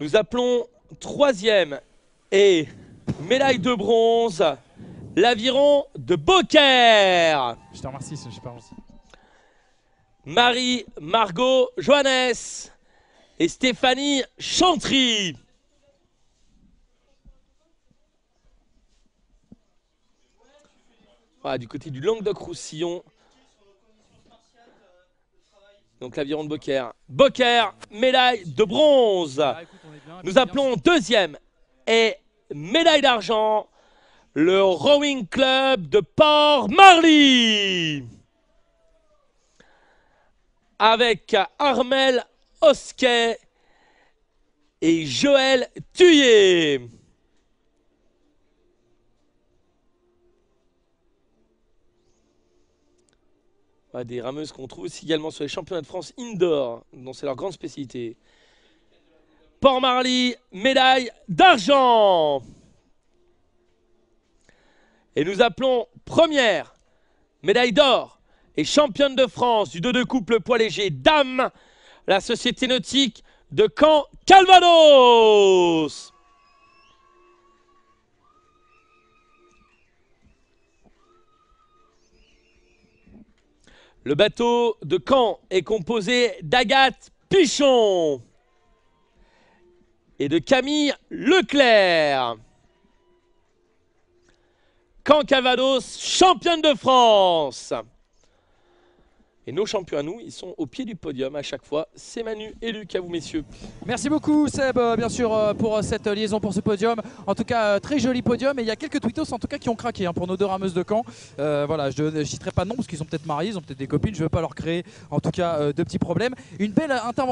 Nous appelons troisième et médaille de bronze l'aviron de Beaucaire. Je te remercie, je pas gentil. Marie Margot Johannes et Stéphanie Chantry. Voilà, du côté du Languedoc-Roussillon. Donc l'aviron de Beaucaire. Beaucaire, médaille de bronze. Ah, Nous appelons deuxième et médaille d'argent le Rowing Club de Port-Marly. Avec Armel Hosquet et Joël Thuyer. Des rameuses qu'on trouve aussi également sur les championnats de France indoor, dont c'est leur grande spécialité. Port-Marly, médaille d'argent. Et nous appelons première médaille d'or et championne de France du 2-2 couple poids léger dame, la société nautique de Caen Calvados. Le bateau de Caen est composé d'Agathe Pichon et de Camille Leclerc. Caen Calvados, championne de France. Et nos champions à nous, ils sont au pied du podium à chaque fois. C'est Manu et Luc à vous, messieurs. Merci beaucoup Seb, euh, bien sûr, euh, pour euh, cette liaison, pour ce podium. En tout cas, très joli podium. Et il y a quelques tweetos en tout cas qui ont craqué hein, pour nos deux rameuses de camp. Voilà, je ne citerai pas de nom parce qu'ils sont peut-être mariés, ils ont peut-être des copines. Je ne veux pas leur créer en tout cas de petits problèmes. Une belle intervention.